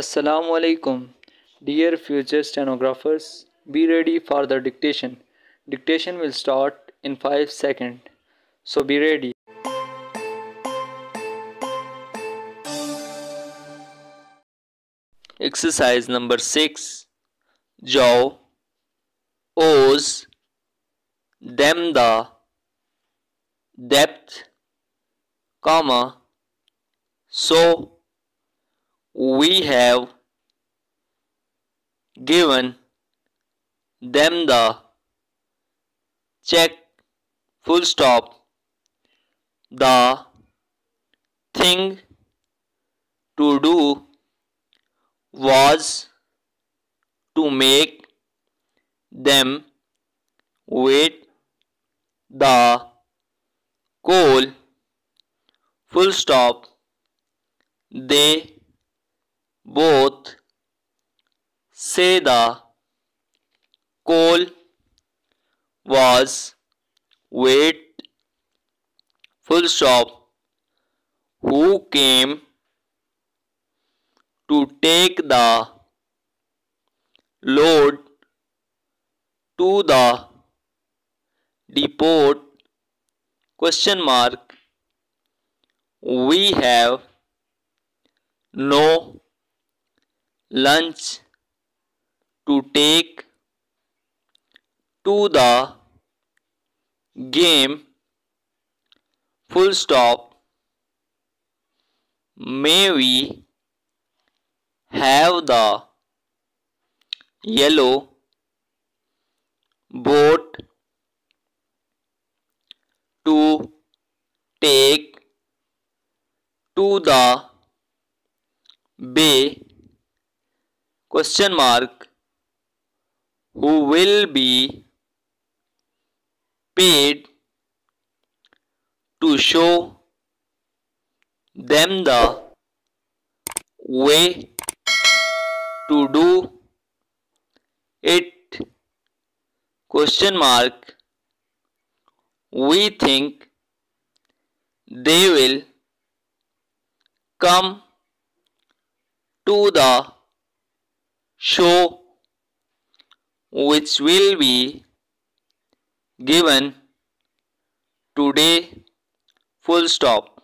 Assalamu alaikum. Dear future stenographers, be ready for the dictation. Dictation will start in 5 seconds. So be ready. Exercise number 6 Jaw O's the Depth comma so we have given them the check full stop the thing to do was to make them wait the coal. Full stop. They both say the coal was wait full stop who came to take the load to the depot question mark we have no lunch to take to the game full stop may we have the yellow boat to take to the bay question mark. Who will be paid to show them the way to do it? Question mark. We think they will come to the show which will be given today full stop